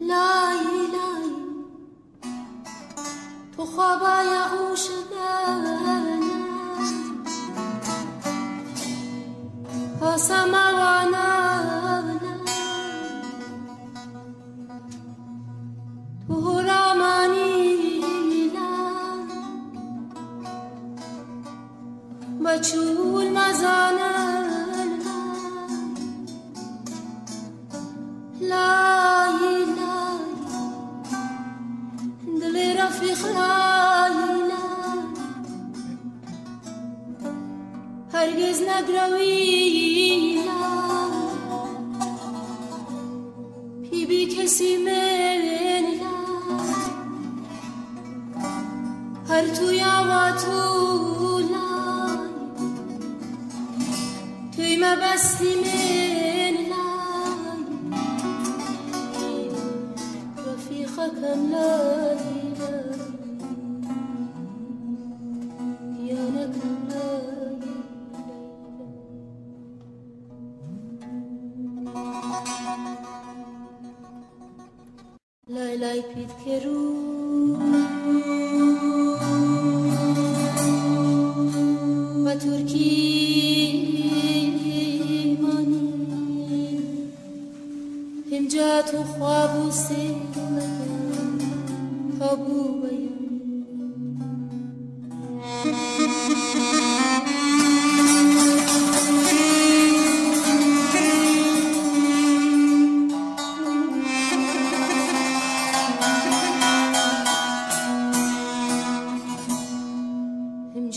لای لای. تو خوابای دلم پاسم تو رامانی بچول مزانن هرگز نگروی پی بی کسی من هر توی و تو لای توی ما بستی لای لای پیت کرو و ترکی مانی. همجا تو خواب و سیلم کابو بیم همجا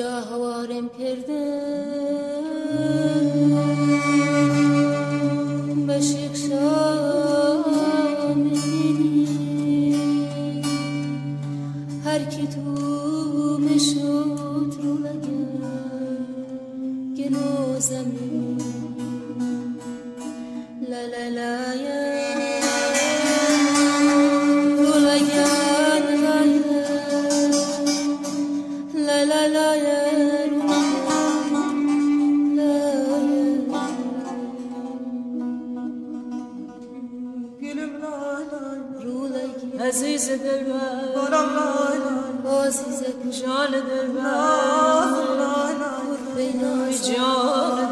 هوارم کردم به شکشام هر کی تو مشوت رو لگم گنو زمین. عزیز لای لای عزیزک جان لای لای بینای جان